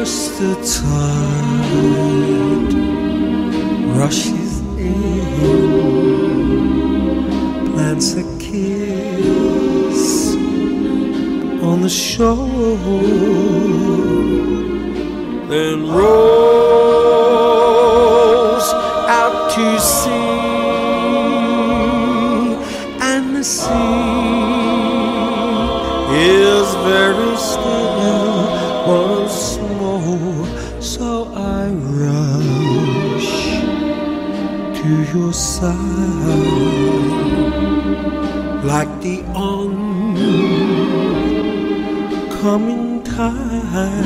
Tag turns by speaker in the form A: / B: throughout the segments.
A: the tide rushes in, plants a kiss on the shore, then rolls out to sea, and the sea is very still once more. So I rush to your side like the oncoming tide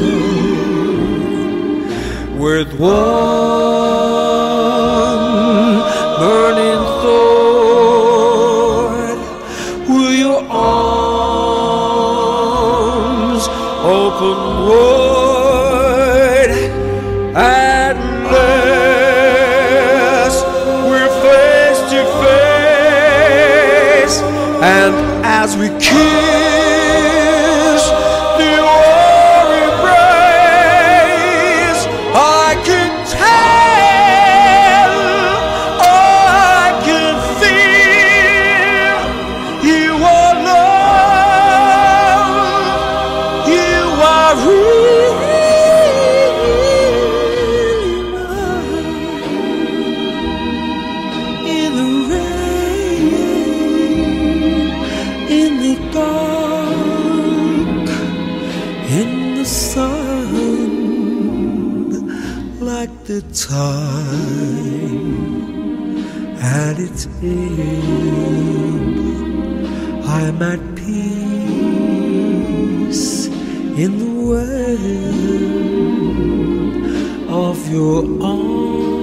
A: with one open wide? At last, we're face to face, and as we kiss in the dark, in the sun, like the time at its end. I'm at peace in the well of your arms.